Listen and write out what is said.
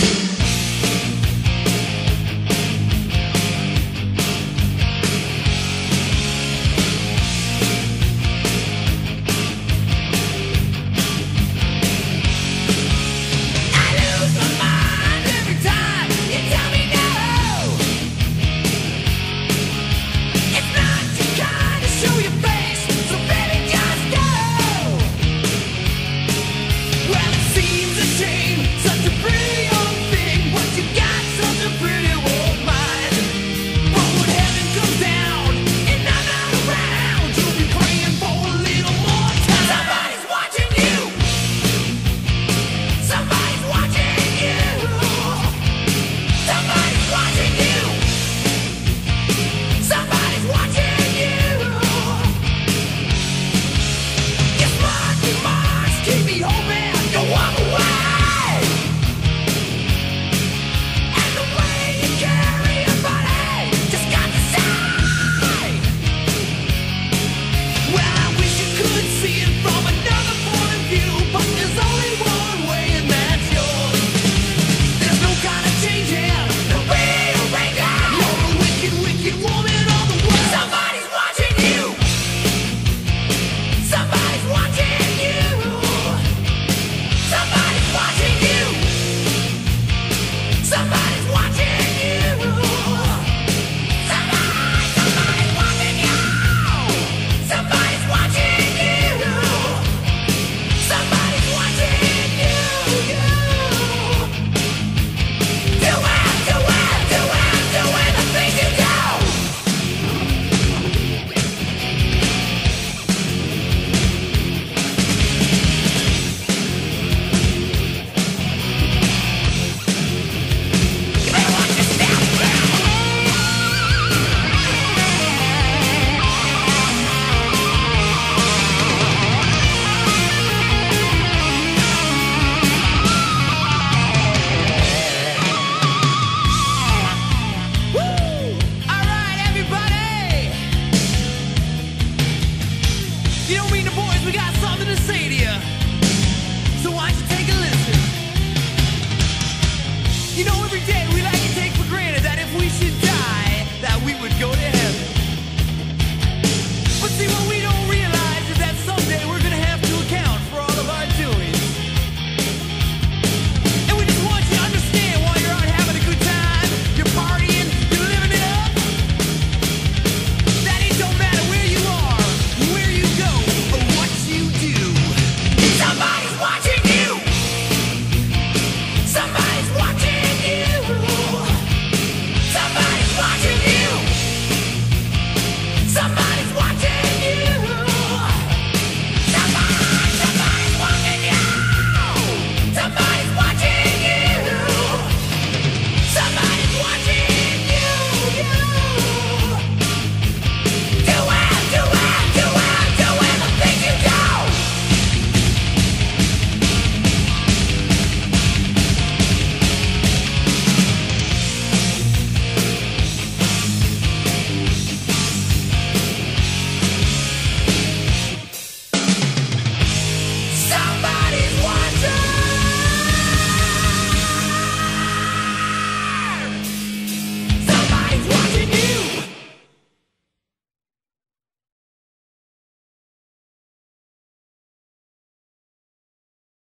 Keep me hoping. go to hell.